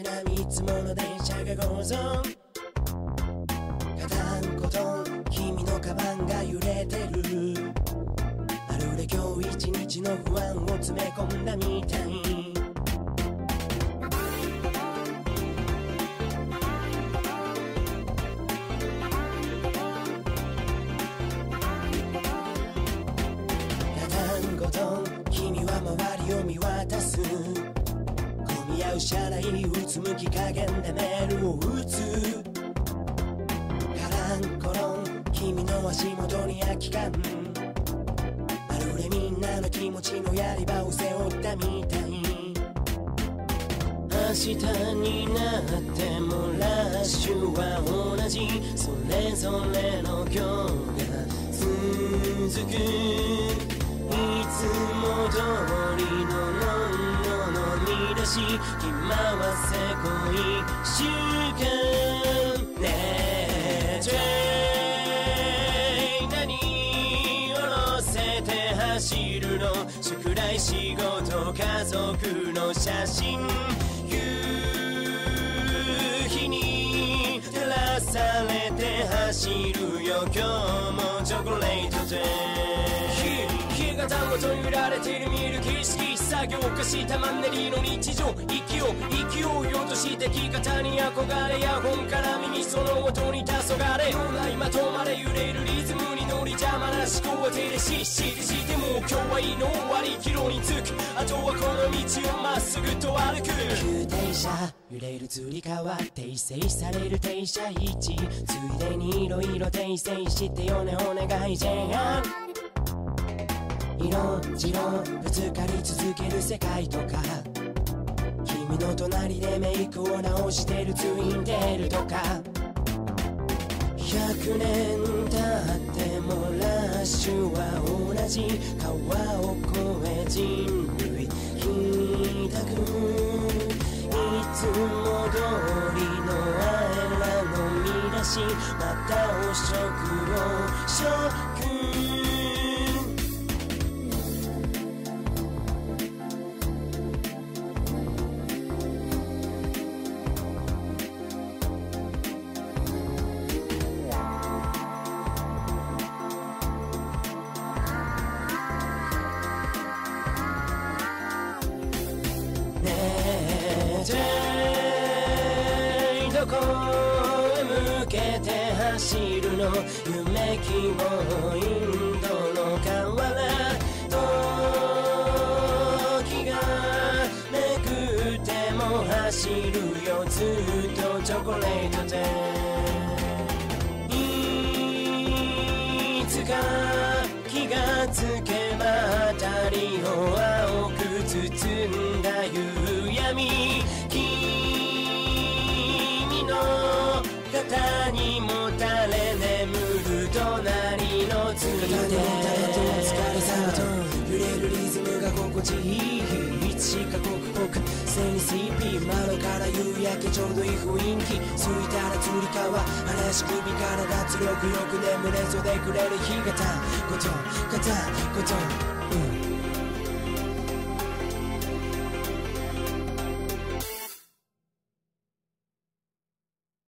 しなみいつもの電車がゴーゾンガタンゴトン君のカバンが揺れてるまるで今日一日の不安を詰め込んだみたい君は周りを見渡う車内うつむき加減でメールを打つ。カランコロン君の足元に空き缶。まるでみんなの気持ちのやり場を背負ったみたい。明日になってもラッシュは同じ。それぞれの今日が続く。し今はせこい習慣ねえ何下ろせて走るの宿題仕事家族の写真夕日に照らされて走るよ今日もチョコレートで。日がたごと揺られている見る景色。作業化したマンネリの日常息を勢いようよとしてき方に憧れや本から耳その音に黄昏本来まとまれ揺れるリズムに乗り邪魔な思考は手でししてしても今日はいいの終わり岐路につく。あとはこの道をまっすぐと歩く。急停車揺れるつり革訂正される停車位置。ついでに色々訂正してよねお願いじゃん色白ぶつかり続ける世界とか。君の隣でメイクを直してるツインテールとか。100年経ってもラッシュは同じ川を越え人類。ひたくいつも通りのあえらの見出し。また汚職をどこへ向けて走るの夢希望インドの河原時がめくっても走るよずっとチョコレートでにもたれ眠る隣の机でただと疲れさと揺れるリズムが心地いいいつしか刻々背に CP 窓から夕焼けちょうどいい雰囲気ついたらつり革話首から脱力よく眠れそうでくれる日がたことかたことうん